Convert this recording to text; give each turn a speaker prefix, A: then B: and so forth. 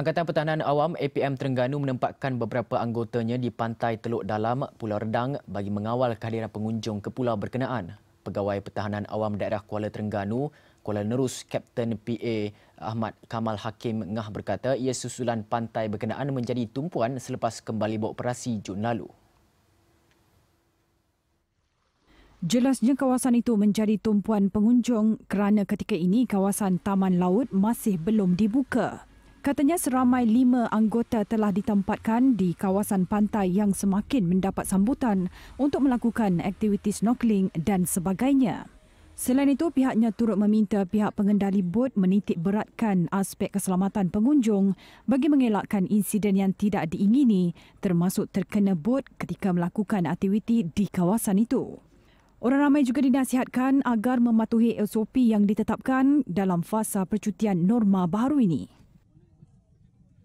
A: Angkatan Pertahanan Awam APM Terengganu menempatkan beberapa anggotanya di pantai Teluk Dalam, Pulau Redang bagi mengawal kehadiran pengunjung ke pulau berkenaan. Pegawai Pertahanan Awam Daerah Kuala Terengganu, Kuala Nerus, Kapten PA Ahmad Kamal Hakim ngah berkata ia susulan pantai berkenaan menjadi tumpuan selepas kembali beroperasi Jun lalu.
B: Jelasnya kawasan itu menjadi tumpuan pengunjung kerana ketika ini kawasan Taman Laut masih belum dibuka. Katanya seramai lima anggota telah ditempatkan di kawasan pantai yang semakin mendapat sambutan untuk melakukan aktiviti snorkeling dan sebagainya. Selain itu, pihaknya turut meminta pihak pengendali bot menitik beratkan aspek keselamatan pengunjung bagi mengelakkan insiden yang tidak diingini termasuk terkena bot ketika melakukan aktiviti di kawasan itu. Orang ramai juga dinasihatkan agar mematuhi SOP yang ditetapkan dalam fasa percutian norma baru ini.